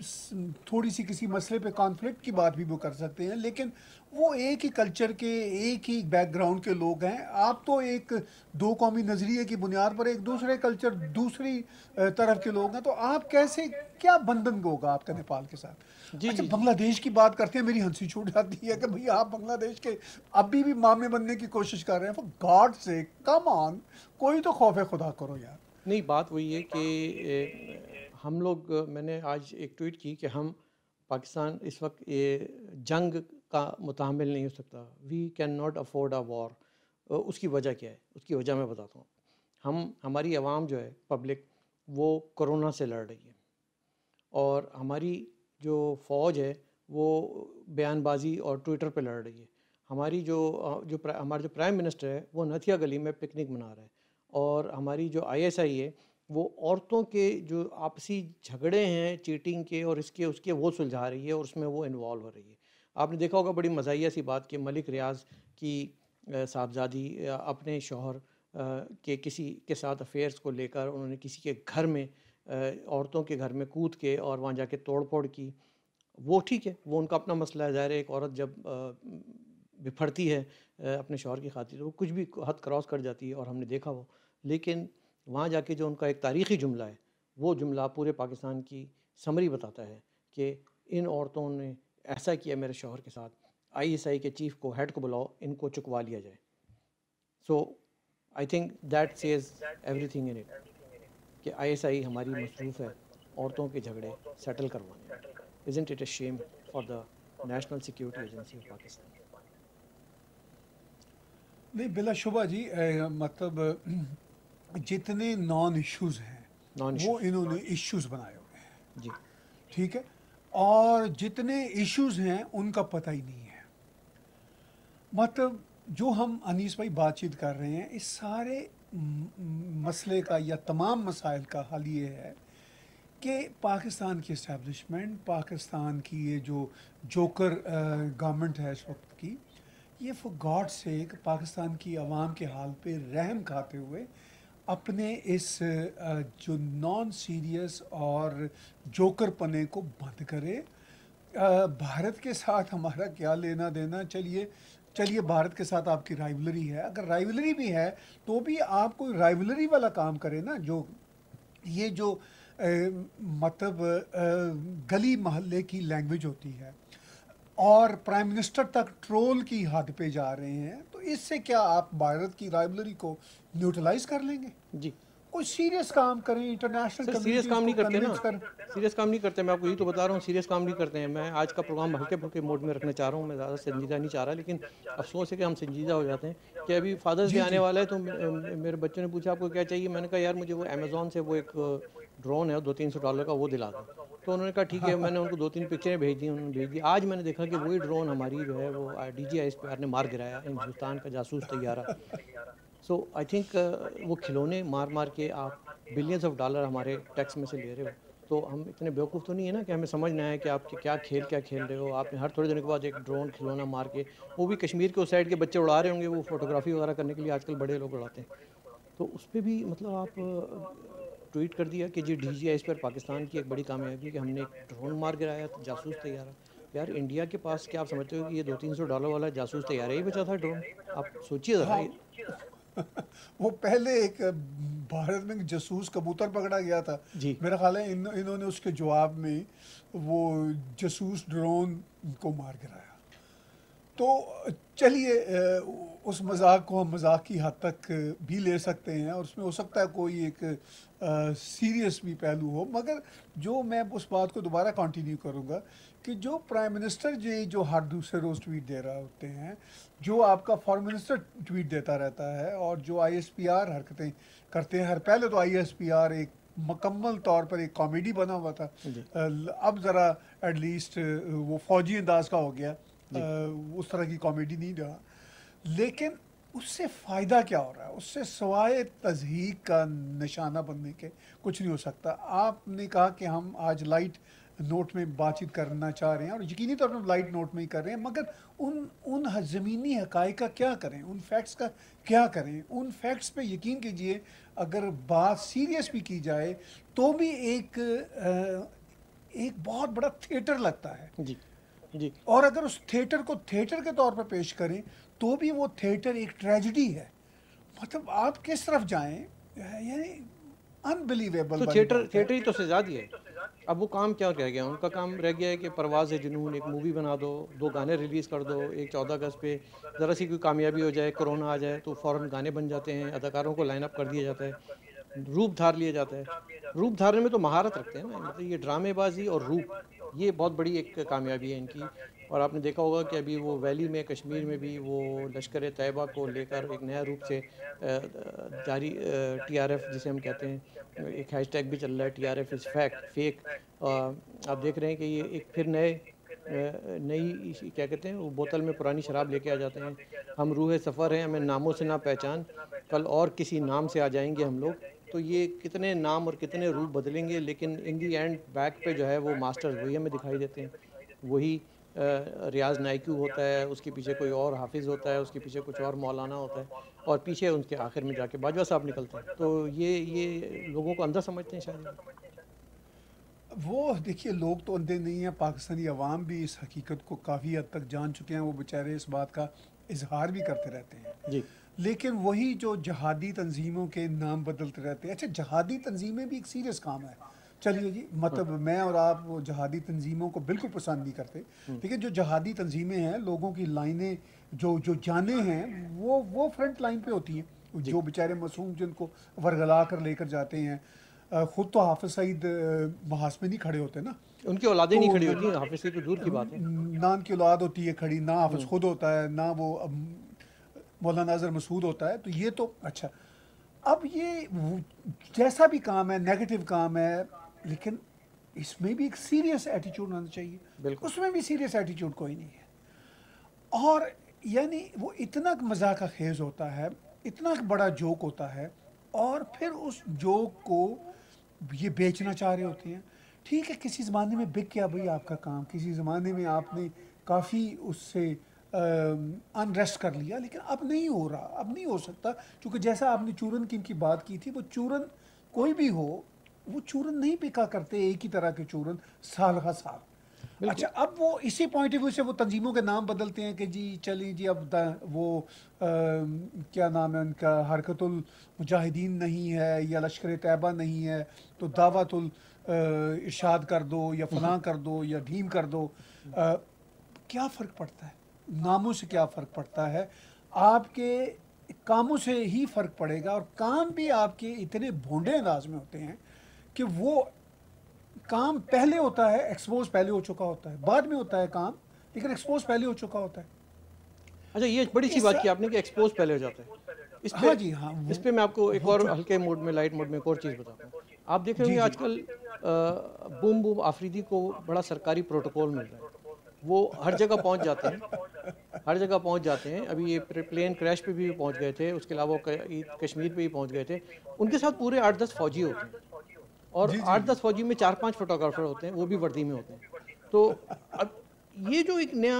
थोड़ी सी किसी मसले पे कॉन्फ्लिक्ट की बात भी वो कर सकते हैं लेकिन वो एक ही कल्चर के एक ही बैकग्राउंड के लोग हैं। आप तो एक दो कौमी नज़रिए की बुनियाद पर एक दूसरे कल्चर दूसरी तरफ़ के लोग हैं तो आप कैसे क्या बंधन होगा आपका नेपाल के साथ? जी, अच्छा। बांग्लादेश की बात करते हैं मेरी हँसी छूट जाती है कि भैया आप बांग्लादेश के अभी भी मामे बनने की कोशिश कर रहे हैं गॉड से कम ऑन कोई तो खौफ खुदा करो यार। नहीं बात वही है कि हम लोग, मैंने आज एक ट्वीट की कि हम पाकिस्तान, इस वक्त ये जंग का मुतामिल नहीं हो सकता। We can not afford a war उसकी वजह क्या है? उसकी वजह मैं बताता हूँ। हम, हमारी आवाम जो है पब्लिक वो कोरोना से लड़ रही है। और हमारी जो फ़ौज है, वो बयानबाजी और ट्विटर पे लड़ रही है। हमारी जो जो हमारा जो प्राइम मिनिस्टर है, वो नथिया गली में पिकनिक मना रहा है। और हमारी जो आईएसआई है वो औरतों के जो आपसी झगड़े हैं चीटिंग के और इसके, उसके वो सुलझा रही है और उसमें वो इन्वॉल्व हो रही है। आपने देखा होगा बड़ी मज़ाहिया सी बात कि मलिक रियाज की साहबजादी अपने शौहर के किसी के साथ अफेयर्स को लेकर उन्होंने किसी के घर में औरतों के घर में कूद के और वहाँ जाके तोड़ फोड़ की। वो ठीक है, वो उनका अपना मसला है। ज़ाहिर एक औरत जब बिफड़ती है अपने शौहर की खातिर तो वो कुछ भी हद क्रॉस कर जाती है और हमने देखा वो। लेकिन वहाँ जाके जो उनका एक तारीख़ी जुमला है, वो जुमला पूरे पाकिस्तान की समरी बताता है कि इन औरतों ने ऐसा किया मेरे शोहर के साथ, आईएसआई के चीफ को, हेड को बुलाओ, इनको चुकवा लिया जाए। So I think that says everything in it कि आईएसआई हमारी मसरूफ़ है, औरतों के झगड़े सेटल करवाने isn't it a shame for the national security agency of Pakistan नहीं बिलाशुबा जी मतलब जितने नॉन इश्यूज़ हैं वो इन्होंने इश्यूज़ बनाए हुए हैं। जी। ठीक है? और जितने इश्यूज़ हैं उनका पता ही नहीं है। मतलब जो हम अनीस भाई बातचीत कर रहे हैं इस सारे मसले का या तमाम मसाइल का हल ये है कि पाकिस्तान की इस्टेब्लिशमेंट पाकिस्तान की ये जो जोकर गवर्नमेंट है इस वक्त की ये फॉर गॉड सेक पाकिस्तान की आवाम के हाल पे रहम खाते हुए अपने इस जो नॉन सीरियस और जोकर पने को बंद करे। भारत के साथ हमारा क्या लेना देना चलिए चलिए भारत के साथ आपकी राइवलरी है। अगर राइवलरी भी है तो भी आप कोई राइवलरी वाला काम करें ना, जो, ये जो मतलब गली मोहल्ले की लैंग्वेज होती है। और प्राइम मिनिस्टर तक ट्रोल की हद पे जा रहे हैं। इससे क्या आप भारत की राइवलरी को न्यूट्रलाइज कर लेंगे? जी। कोई सीरियस काम करें इंटरनेशनल सीरियस काम नहीं करते ना। कर... सीरियस काम नहीं करते मैं आपको यही तो बता रहा हूँ सीरियस काम नहीं करते हैं। मैं आज का प्रोग्राम हल्के फुल्के मोड में रखना चाह रहा हूँ मैं ज़्यादा संजीदा नहीं चाह रहा लेकिन अफसोस है कि हम संजीदा हो जाते हैं। कि अभी फादर्स डे आने वाला है तो मेरे बच्चों ने पूछा आपको क्या चाहिए? मैंने कहा यार मुझे वो अमेजोन से वो एक ड्रोन है दो तीन सौ डॉलर का वो दिला दो। तो उन्होंने कहा, ठीक है, मैंने उनको दो तीन पिक्चरें भेज दी, उन्होंने भेज दी। आज मैंने देखा कि वही ड्रोन हमारी जो है, वो डी जी आई ने मार गिराया, हिंदुस्तान का जासूस तैयारा। सो आई थिंक वो खिलौने मार मार के आप बिलियंस ऑफ़ डॉलर हमारे टैक्स में से ले रहे हो। तो हम इतने बेवकूफ़ तो नहीं है ना कि हमें समझना है कि आप क्या खेल क्या खेल रहे हो? आपने हर थोड़े दिनों के बाद एक ड्रोन खिलौना मार के, वो भी कश्मीर के उस साइड के बच्चे उड़ा रहे होंगे, वो फोटोग्राफी वगैरह करने के लिए आजकल बड़े लोग उड़ाते हैं। तो उस पर भी मतलब आप ट्वीट कर दिया कि जी डी जी पर पाकिस्तान की एक बड़ी कामयाबी कि हमने एक ड्रोन मार गिराया जासूस तैयारा यार इंडिया के पास क्या आप समझते हो कि ये दो तीन सौ डॉलर वाला जासूस तैयारा ही? बचा था ड्रोन। आप सोचिए ज़रा वो पहले एक भारत में जसूस कबूतर पकड़ा गया था। जी। मेरा ख्याल है इन, इन्होंने उसके जवाब में वो जसूस ड्रोन को मार गिराया तो चलिए उस मज़ाक को हम मज़ाक की हद तक भी ले सकते हैं और उसमें हो सकता है कोई एक सीरियस भी पहलू हो मगर जो मैं उस बात को दोबारा कंटिन्यू करूँगा कि जो प्राइम मिनिस्टर जी जो हर दूसरे रोज़ ट्वीट दे रहे होते हैं जो आपका फॉरेन मिनिस्टर ट्वीट देता रहता है और जो आईएसपीआर हरकतें करते हैं हर पहले तो आईएसपीआर एक मकम्मल तौर पर एक कॉमेडी बना हुआ था। अब ज़रा एटलीस्ट वो फौजी अंदाज का हो गया। उस तरह की कॉमेडी नहीं रहा। लेकिन उससे फ़ायदा क्या हो रहा है? उससे सवाए तजहीक का निशाना बनने के कुछ नहीं हो सकता। आपने कहा कि हम आज लाइट नोट में बातचीत करना चाह रहे हैं और यकीनी तौर पर लाइट नोट में ही कर रहे हैं मगर उन उन ज़मीनी हकाई का क्या करें? उन फैक्ट्स का क्या करें? उन फैक्ट्स पे यकीन कीजिए अगर बात सीरियस भी की जाए तो भी एक एक बहुत बड़ा थिएटर लगता है। जी जी। और अगर उस थिएटर को थिएटर के तौर पर पेश करें तो भी वो थिएटर एक ट्रेजिडी है। मतलब आप किस तरफ़ जाएँ यानी अनबिलीवेबल तो थिएटर थिएटर ही तो सजा दिए अब वो काम क्या रह गया? उनका काम रह गया है कि परवाज जुनून एक मूवी बना दो दो गाने रिलीज़ कर दो एक चौदह अगस्त पे ज़रा सी कोई कामयाबी हो जाए कोरोना आ जाए तो फ़ौरन गाने बन जाते हैं अदाकारों को लाइन अप कर दिया जाता है रूप धार लिया जाता है। रूप धारने में तो महारत रखते हैं ना मतलब ये ड्रामेबाजी और रूप ये बहुत बड़ी एक कामयाबी है इनकी। और आपने देखा होगा कि अभी वो वैली में, कश्मीर में भी वो लश्कर तैयबा को लेकर एक नया रूप से जारी टीआरएफ जिसे हम कहते हैं, एक हैशटैग भी चल रहा है टीआरएफ इज़ फैक्ट फेक आप देख रहे हैं कि ये एक फिर नए नई क्या कहते हैं, वो बोतल में पुरानी शराब लेके आ जाते हैं। हम रूह सफ़र हैं, हमें नामों से ना पहचान, कल और किसी नाम से आ जाएँगे हम लोग। तो ये कितने नाम और कितने रूप बदलेंगे, लेकिन इन दी एंड बैक पे जो है वो मास्टर्स वही हमें दिखाई देते हैं। वही रियाज नाइकू होता है उसके पीछे कोई और हाफिज़ होता है उसके पीछे कुछ और मौलाना होता है और पीछे उनके आखिर में जाके बाजवा साहब निकलते हैं। तो ये ये लोगों को अंदर समझते हैं शायद। वो देखिए लोग तो अंधे नहीं हैं पाकिस्तानी अवाम भी इस हकीकत को काफ़ी हद तक जान चुके हैं वो बेचारे इस बात का इजहार भी करते रहते हैं। जी। लेकिन वही जो जहादी तंजीमों के नाम बदलते रहते हैं अच्छा जहादी तंजीमें भी एक सीरियस काम है। चलिए जी मतलब मैं और आप वो जहादी तंजीमों को बिल्कुल पसंद नहीं करते। लेकिन जो जहादी तंजीमें हैं लोगों की लाइनें जो जो जाने हैं वो वो फ्रंट लाइन पे होती हैं। जो। बेचारे मासूम जिनको वरगला कर लेकर जाते हैं खुद तो हाफिज सईद महास में नहीं खड़े होते ना। उनकी औलादें नहीं तो खड़ी होती हाफिज की तो दूर की बात है। ना उनकी औलाद होती है खड़ी ना हाफिज खुद होता है ना वो मौलाना अजहर मसूद होता है तो ये तो अच्छा। अब ये जैसा भी काम है नेगेटिव काम है लेकिन इसमें भी एक सीरियस एटीट्यूड होना चाहिए। उसमें भी सीरियस एटीट्यूड कोई नहीं है। और यानी वो इतना मज़ाक खेज होता है इतना बड़ा जोक होता है और फिर उस जोक को ये बेचना चाह रहे होते हैं ठीक है किसी ज़माने में बिक गया भाई आपका काम किसी ज़माने में आपने काफ़ी उससे अनरेस्ट कर लिया लेकिन अब नहीं हो रहा अब नहीं हो सकता क्योंकि जैसा आपने चूरन की इनकी बात की थी वो चूरन कोई भी हो वो चूरन नहीं बिका करते एक ही तरह के चूरन साल का साल। अच्छा अब वो इसी पॉइंट ऑफ़ व्यू से वो तंजीमों के नाम बदलते हैं कि जी चलिए जी अब वो अ, क्या नाम है उनका हरकतुल मुजाहिदीन नहीं है या लश्कर तैयबा नहीं है तो दावतुल इरशाद कर दो या फलां कर दो या ढीम कर दो। अ, क्या फ़र्क पड़ता है? नामों से क्या फ़र्क पड़ता है? आपके कामों से ही फ़र्क पड़ेगा और काम भी आपके इतने भोंडे अंदाज में होते हैं कि वो काम पहले होता है एक्सपोज पहले हो चुका होता है। बाद में होता है काम लेकिन एक्सपोज पहले हो चुका होता है। अच्छा ये बड़ी सी बात की आपने कि एक्सपोज पहले हो जाता है। इस पे हाँ जी, हाँ, इस पे मैं आपको एक और हल्के मोड में लाइट मोड में एक और चीज़ बताता हूँ। आप देख रहे होंगे आजकल बूम बूम आफरीदी को बड़ा सरकारी प्रोटोकॉल मिल रहा है। वो हर जगह पहुँच जाते हैं। हर जगह पहुँच जाते हैं। अभी ये प्लेन क्रैश पे भी पहुँच गए थे। उसके अलावा कश्मीर पे भी पहुँच गए थे। उनके साथ पूरे आठ दस फौजी होते हैं। और आठ दस फौजी में चार पाँच फोटोग्राफर होते हैं वो भी वर्दी में होते हैं। तो अब ये जो एक नया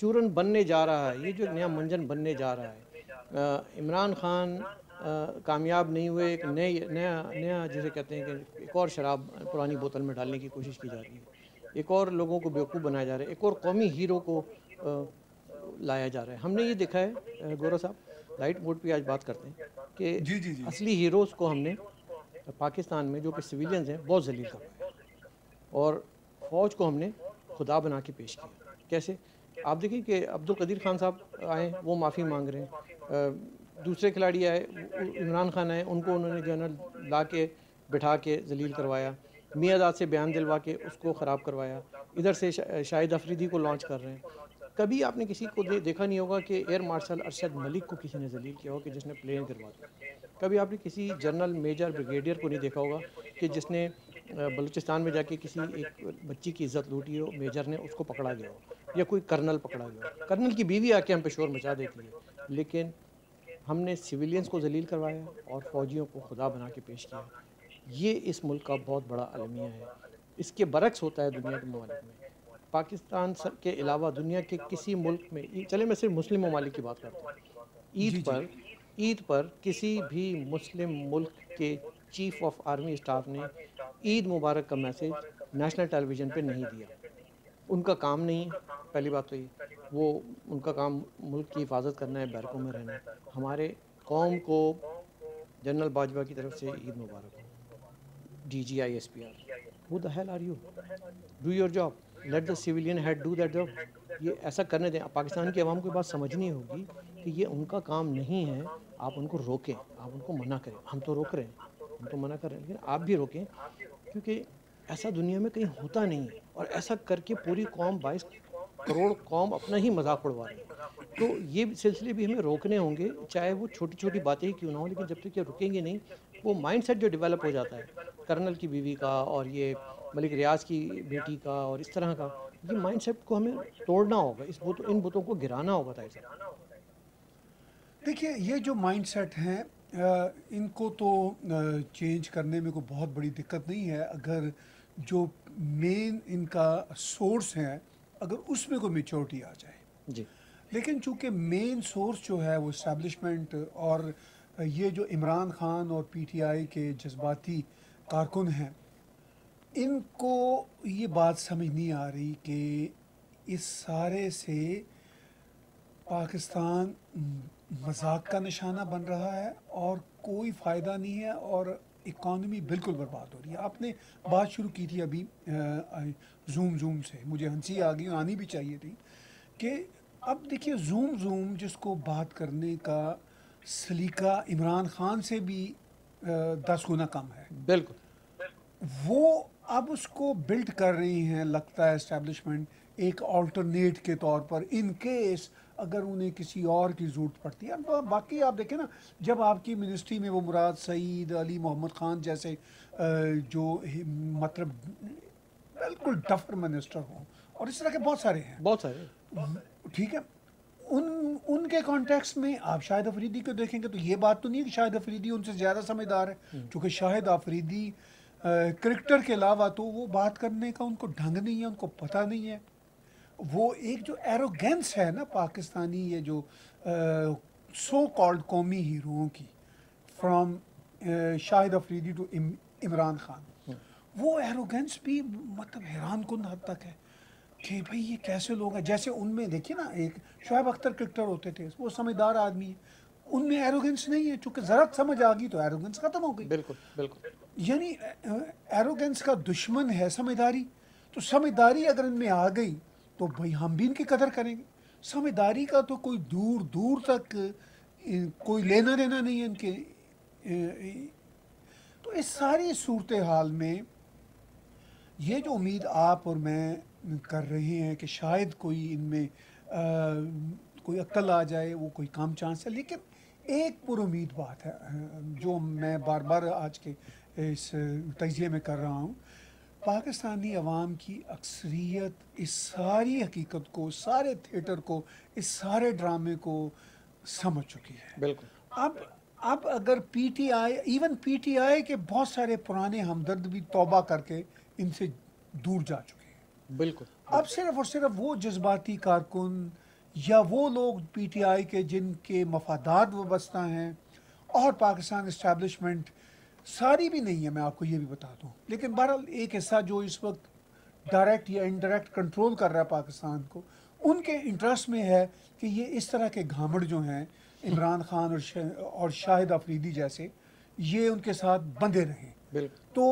चूरन बनने जा रहा है ये जो एक नया मंजन बनने जा रहा है इमरान खान कामयाब नहीं हुए एक नए नया नया जिसे कहते हैं कि एक और शराब पुरानी बोतल में डालने की कोशिश की जा रही है। एक और लोगों को बेवकूफ़ बनाया जा रहा है एक और कौमी हीरो को अ, लाया जा रहा है। हमने ये देखा है गौरव साहब लाइट मोड पे आज बात करते हैं कि। असली हीरोज़ को हमने पाकिस्तान में जो कि सिविलियंस हैं बहुत जलील करवाया और फौज को हमने खुदा बना के पेश किया। कैसे? आप देखिए कि अब्दुल कदीर खान साहब आए वो माफ़ी मांग रहे हैं। दूसरे खिलाड़ी आए इमरान खान आए उनको उन्होंने जो ना ला के बिठा के जलील करवाया। मियादाद से बयान दिलवा के उसको ख़राब करवाया। इधर से शाहिद अफरीदी को लॉन्च कर रहे हैं। कभी आपने किसी को दे, देखा नहीं होगा कि एयर मार्शल अरशद मलिक को किसी ने जलील किया हो कि जिसने प्लेन गिरवा दिया कभी आपने किसी जनरल मेजर ब्रिगेडियर को नहीं देखा होगा कि जिसने बलूचिस्तान में जाके किसी एक बच्ची की इज़्ज़त लूटी हो मेजर ने उसको पकड़ा गया हो या कोई कर्नल पकड़ा गया हो? कर्नल की बीवी आके हम पे शोर मचा देती है लेकिन हमने सिविलियंस को जलील करवाया और फौजियों को खुदा बना के पेश किया। ये इस मुल्क का बहुत बड़ा अलमिया है। इसके बरक्स होता है दुनिया के ममालिक में। पाकिस्तान के अलावा दुनिया के किसी मुल्क में चले मैं सिर्फ़ मुस्लिम ममालिक की बात करता हूँ। ईद पर ईद पर किसी भी मुस्लिम मुल्क के चीफ ऑफ़ आर्मी स्टाफ ने ईद मुबारक का मैसेज नेशनल टेलीविज़न पे नहीं दिया। उनका काम नहीं है पहली बात तो ये, वो उनका काम मुल्क की हिफाजत करना है, बैरकों में रहना है। हमारे कौम को जनरल बाजवा की तरफ़ से ईद मुबारक हो। D G I S P R who the hell are you do your job let the civilian head do that job ये ऐसा करने दें। पाकिस्तान की आवाम को बात समझनी होगी कि ये उनका काम नहीं है आप उनको रोकें आप उनको मना करें। हम तो रोक रहे हैं हम तो मना कर रहे हैं लेकिन आप भी रोकें क्योंकि ऐसा दुनिया में कहीं होता नहीं है और ऐसा करके पूरी कौम बाईस करोड़ कौम अपना ही मज़ाक उड़वा रही है। तो ये सिलसिले भी हमें रोकने होंगे चाहे वो छोटी छोटी बातें ही क्यों ना हो लेकिन जब तक ये रुकेंगे नहीं वो माइंडसेट जो डेवलप हो जाता है कर्नल की बीवी का और ये मलिक रियाज की बेटी का और इस तरह का ये माइंडसेट को हमें तोड़ना होगा इस बुत, इन बुतों को गिराना होगा साहब। देखिए ये जो माइंडसेट हैं इनको तो चेंज करने में कोई बहुत बड़ी दिक्कत नहीं है। अगर जो मेन इनका सोर्स है अगर उसमें कोई मेचोरिटी आ जाए। जी। लेकिन चूँकि मेन सोर्स जो है वो इस्टेब्लिशमेंट और ये जो इमरान खान और पीटीआई के जज्बाती कारकुन हैं इनको ये बात समझ नहीं आ रही कि इस सारे से पाकिस्तान मज़ाक का निशाना बन रहा है और कोई फ़ायदा नहीं है और इकॉनमी बिल्कुल बर्बाद हो रही है। आपने बात शुरू की थी अभी जूम जूम से। मुझे हँसी आ गई आनी भी चाहिए थी कि अब देखिए जूम जूम जिसको बात करने का सलीका इमरान खान से भी दस गुना कम है। बिल्कुल। वो अब उसको बिल्ड कर रही हैं लगता है इस्टेब्लिशमेंट एक ऑल्टरनेट के तौर पर इन केस अगर उन्हें किसी और की ज़रूरत पड़ती है। बाकी आप देखें ना जब आपकी मिनिस्ट्री में वो मुराद सईद अली मोहम्मद खान जैसे जो मतलब बिल्कुल डफर मिनिस्टर हों और इस तरह के बहुत सारे हैं। बहुत सारे। ठीक है? उन उनके कॉन्टेक्स्ट में आप शाहिद अफरीदी को देखेंगे तो ये बात तो नहीं है कि शाहिद अफरीदी उनसे ज़्यादा समझदार है क्योंकि शाहिद अफरीदी क्रिकेटर के अलावा तो वो बात करने का उनको ढंग नहीं है उनको पता नहीं है। वो एक जो एरोगेंस है ना पाकिस्तानी ये जो सो कॉल्ड कौमी हीरोओं की फ्रॉम शाहिद अफरीदी टू इमरान खान वो एरोगेंस भी मतलब हैरान कन हद तक है कि भाई ये कैसे लोग हैं। जैसे उनमें देखिए ना एक शोएब अख्तर क्रिकेटर होते थे वो समझदार आदमी है। उनमें एरोगेंस नहीं है चूँकि ज़रा समझ आ गई तो एरोगेंस ख़त्म हो गई। बिल्कुल बिल्कुल। यानी एरोगेंस का दुश्मन है समझदारी। तो समझदारी अगर इनमें आ गई तो भाई हम भी इनकी कदर करेंगे। समझदारी का तो कोई दूर दूर तक कोई लेना देना नहीं है इनके तो इस सारी सूरत हाल में ये जो उम्मीद आप और मैं कर रहे हैं कि शायद कोई इनमें कोई अक्ल आ जाए, वो कोई काम चांस है, लेकिन एक पुरुद बात है, जो मैं बार बार आज के इस तजिए में कर रहा हूँ। पाकिस्तानी अवाम की अक्सरियत इस सारी हकीकत को सारे थिएटर को इस सारे ड्रामे को समझ चुकी है। बिल्कुल। अब अब अगर पीटीआई इवन पीटीआई के बहुत सारे पुराने हमदर्द भी तौबा करके इनसे दूर जा चुके हैं। बिल्कुल। अब सिर्फ़ और सिर्फ़ वो जज्बाती कारकुन या वो लोग पीटीआई के जिनके मफादात वाबस्ता हैं और पाकिस्तान इस्टेब्लिशमेंट सारी भी नहीं है मैं आपको ये भी बता दूँ। लेकिन बहरहाल एक हिस्सा जो इस वक्त डायरेक्ट या इनडायरेक्ट कंट्रोल कर रहा है पाकिस्तान को उनके इंटरेस्ट में है कि ये इस तरह के घामड़ जो हैं इमरान खान और शा, और शाहिद अफरीदी जैसे ये उनके साथ बंधे रहें। तो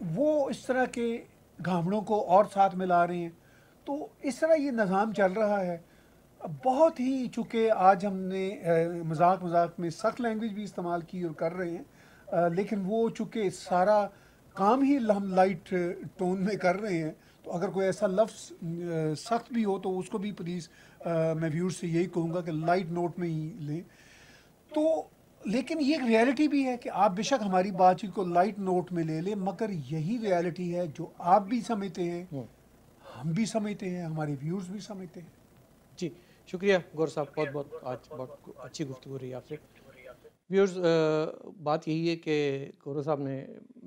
वो इस तरह के घामड़ों को और साथ मिला रहे हैं। तो इस तरह ये निज़ाम चल रहा है। बहुत ही चूँकि आज हमने मज़ाक मज़ाक में सख्त लैंग्वेज भी इस्तेमाल की और कर रहे हैं लेकिन वो चूँकि सारा काम ही हम लाइट टोन में कर रहे हैं तो अगर कोई ऐसा लफ्ज़ अ, सख्त भी हो तो उसको भी प्लीज़ मैं व्यूर्स से यही कहूँगा कि लाइट नोट में ही लें। तो लेकिन ये एक रियलिटी भी है कि आप बेशक हमारी बातचीत को लाइट नोट में ले लें मगर यही रियलिटी है जो आप भी समझते हैं हम भी समझते हैं हमारे व्यूर्स भी समझते हैं। जी शुक्रिया गौर साहब बहुत बहुत आज बहुत अच्छी गुफ्तु रही आपसे। व्यूअर्स बात यही है कि गौरव साहब ने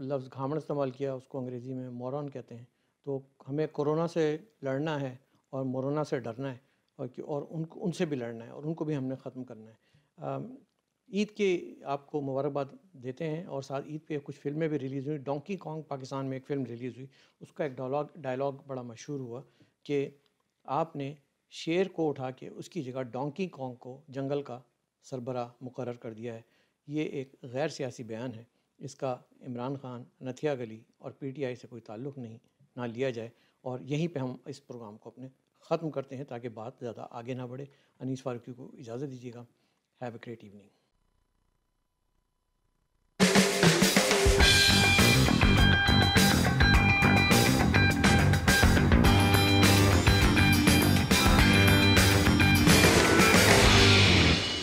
लफ्ज़ घामड़ इस्तेमाल किया, उसको अंग्रेज़ी में मोरन कहते हैं। तो हमें कोरोना से लड़ना है और मोरना से डरना है और कि, और उनको उनसे भी लड़ना है और उनको भी हमने ख़त्म करना है। ईद के आपको मुबारकबाद देते हैं और साथ ईद पे कुछ फ़िल्में भी रिलीज़ हुई। डोंकी कॉन्ग पाकिस्तान में एक फ़िल्म रिलीज़ हुई, उसका एक डायलॉग डायलॉग बड़ा मशहूर हुआ कि आपने शेर को उठा के उसकी जगह डोंकी कॉन्ग को जंगल का सरबरा मुकर कर दिया है। ये एक गैर सियासी बयान है। इसका इमरान खान, नथिया गली और पीटीआई से कोई ताल्लुक़ नहीं, ना लिया जाए और यहीं पे हम इस प्रोग्राम को अपने ख़त्म करते हैं ताकि बात ज़्यादा आगे ना बढ़े। अनीस फारूकी को इजाज़त दीजिएगा। Have a great evening.